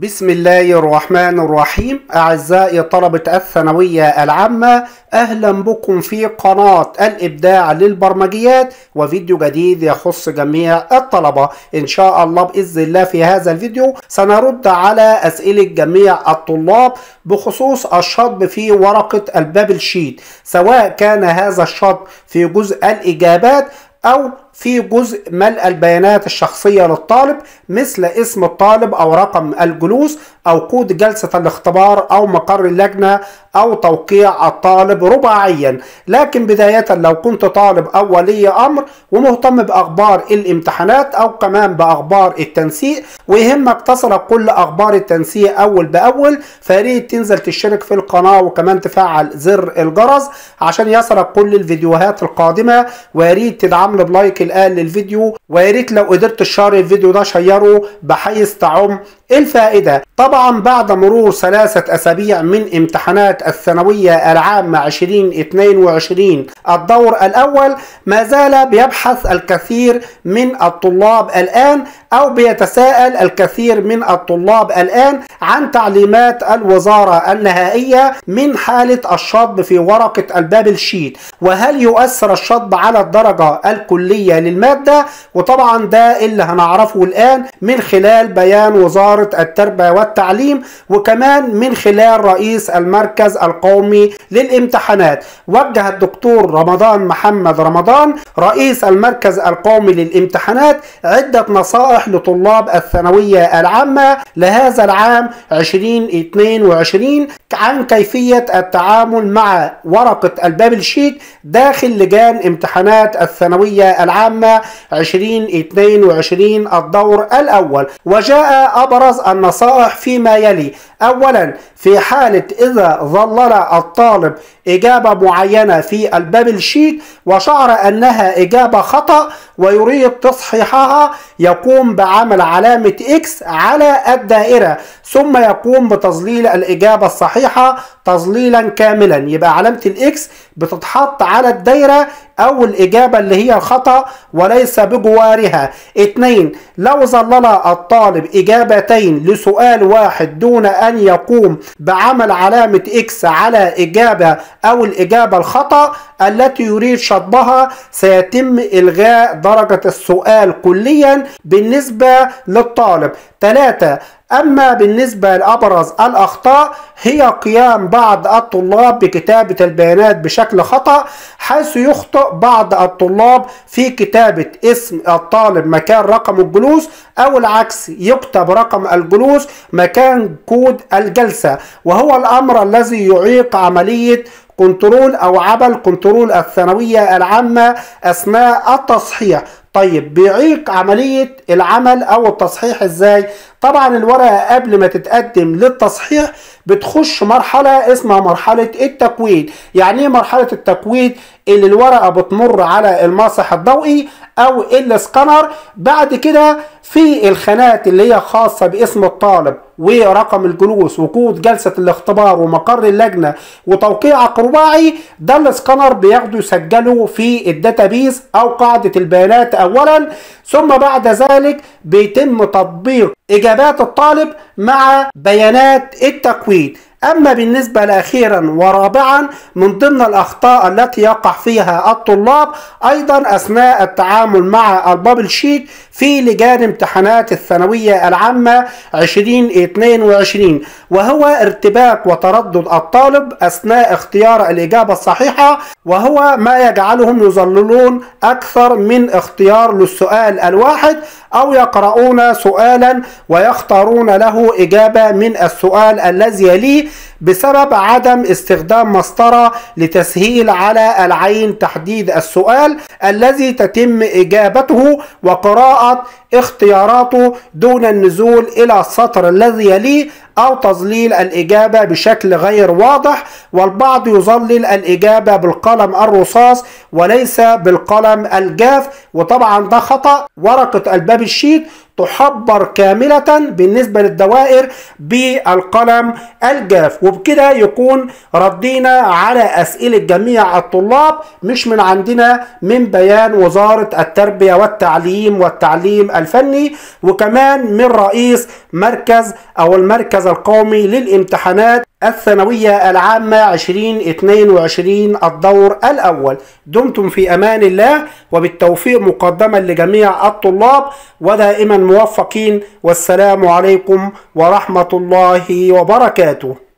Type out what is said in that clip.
بسم الله الرحمن الرحيم. أعزائي طلبة الثانوية العامة أهلا بكم في قناة الإبداع للبرمجيات وفيديو جديد يخص جميع الطلبة. إن شاء الله بإذن الله في هذا الفيديو سنرد على أسئلة جميع الطلاب بخصوص الشطب في ورقة البابل شيت سواء كان هذا الشطب في جزء الإجابات أو في جزء ملء البيانات الشخصية للطالب مثل اسم الطالب أو رقم الجلوس أو كود جلسة الاختبار أو مقر اللجنة أو توقيع الطالب رباعيا. لكن بداية لو كنت طالب أو ولي أمر ومهتم بأخبار الامتحانات أو كمان بأخبار التنسيق ويهمك تصلك كل أخبار التنسيق أول بأول فريد تنزل تشترك في القناة وكمان تفعل زر الجرس عشان يصلك كل الفيديوهات القادمة وياريت تدعمنا ب like الآن للفيديو وياريت لو قدرت ت share الفيديو ده شيره بحيث تعم الفائدة. طبعا بعد مرور ثلاثة أسابيع من امتحانات الثانوية العامة 2022 الدور الأول ما زال بيبحث الكثير من الطلاب الآن أو بيتساءل الكثير من الطلاب الآن عن تعليمات الوزارة النهائية من حالة الشطب في ورقة ال bubble sheet وهل يؤثر الشطب على الدرجة الكلية للمادة؟ وطبعا ده اللي هنعرفه الآن من خلال بيان وزارة التربية والتعليم وكمان من خلال رئيس المركز القومي للامتحانات. وجه الدكتور رمضان محمد رمضان رئيس المركز القومي للامتحانات عدة نصائح لطلاب الثانوية العامة لهذا العام 2022 عن كيفية التعامل مع ورقة البابل شيت داخل لجان امتحانات الثانوية العامة 2022 الدور الأول. وجاء أبرز النصائح فيما يلي. أولا في حالة إذا ظلل الطالب إجابة معينة في ال bubble sheet وشعر أنها إجابة خطأ ويريد تصحيحها يقوم بعمل علامة X على الدائرة ثم يقوم بتظليل الإجابة الصحيحة تظليلا كاملا. يبقى علامة ال X بتتحط على الدايرة أو الإجابة اللي هي الخطأ وليس بجوارها. اتنين لو ظلل الطالب إجابتين لسؤال واحد دون أن يقوم بعمل علامة إكس على إجابة أو الإجابة الخطأ التي يريد شطبها سيتم إلغاء درجة السؤال كليا بالنسبة للطالب. ثلاثة أما بالنسبة لأبرز الأخطاء هي قيام بعض الطلاب بكتابة البيانات بشكل خطأ حيث يخطئ بعض الطلاب في كتابة اسم الطالب مكان رقم الجلوس أو العكس يكتب رقم الجلوس مكان كود الجلسة. وهو الأمر الذي يعيق عملية كنترول أو عمل كنترول الثانوية العامة أثناء التصحيح. طيب بيعيق عملية العمل أو التصحيح إزاي؟ طبعا الورقة قبل ما تتقدم للتصحيح بتخش مرحلة اسمها مرحلة التكويد يعني إيه مرحلة التكويد اللي الورقة بتمر على المسح الضوئي أو السكانر. بعد كده في الخانات اللي هي خاصة باسم الطالب ورقم الجلوس وكود جلسة الاختبار ومقر اللجنة وتوقيع رباعي ده السكانر بياخده يسجله في ال database أو قاعدة البيانات اولا. ثم بعد ذلك بيتم تطبيق إجابات الطالب مع بيانات التكويد أما بالنسبة لأخيرا ورابعا من ضمن الأخطاء التي يقع فيها الطلاب أيضا أثناء التعامل مع البابل شيت في لجان امتحانات الثانوية العامة 2022 وهو ارتباك وتردد الطالب أثناء اختيار الإجابة الصحيحة وهو ما يجعلهم يظللون أكثر من اختيار للسؤال الواحد أو يقرؤون سؤالا ويختارون له إجابة من السؤال الذي يليه. بسبب عدم استخدام مسطرة لتسهيل على العين تحديد السؤال الذي تتم إجابته وقراءة اختياراته دون النزول إلى السطر الذي يليه أو تظليل الإجابة بشكل غير واضح والبعض يظلل الإجابة بالقلم الرصاص وليس بالقلم الجاف. وطبعا ده خطأ. ورقة ال bubble sheet تحبر كاملة بالنسبة للدوائر بالقلم الجاف. وبكده يكون ردينا على أسئلة جميع الطلاب مش من عندنا من بيان وزارة التربية والتعليم والتعليم الفني وكمان من رئيس مركز أو المركز القومي للامتحانات الثانوية العامة 2022 الدور الأول. دمتم في أمان الله وبالتوفيق مقدما لجميع الطلاب ودائما موفقين والسلام عليكم ورحمة الله وبركاته.